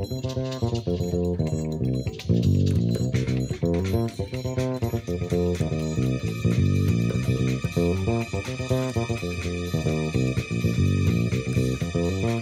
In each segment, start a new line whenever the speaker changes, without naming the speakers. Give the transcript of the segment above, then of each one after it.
Thank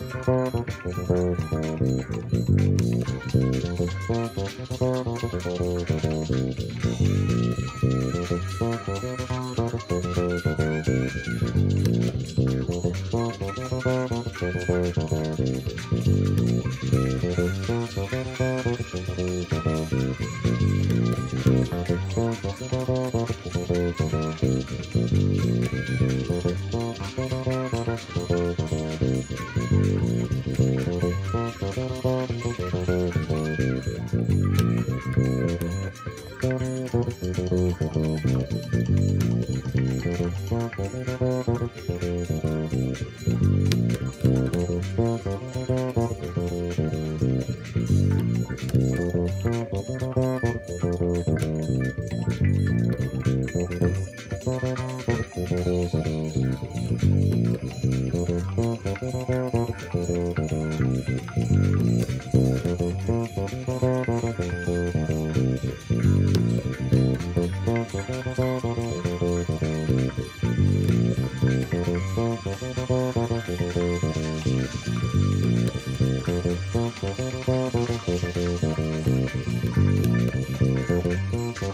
you.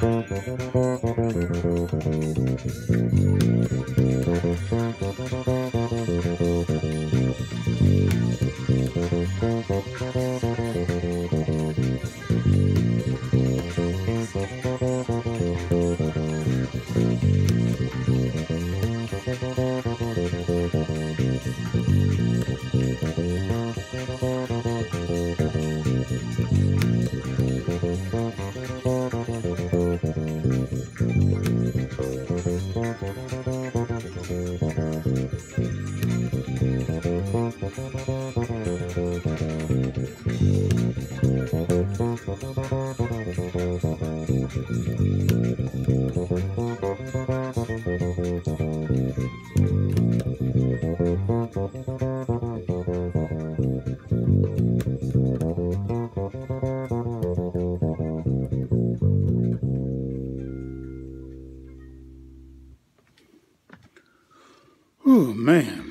Bye. Oh, man.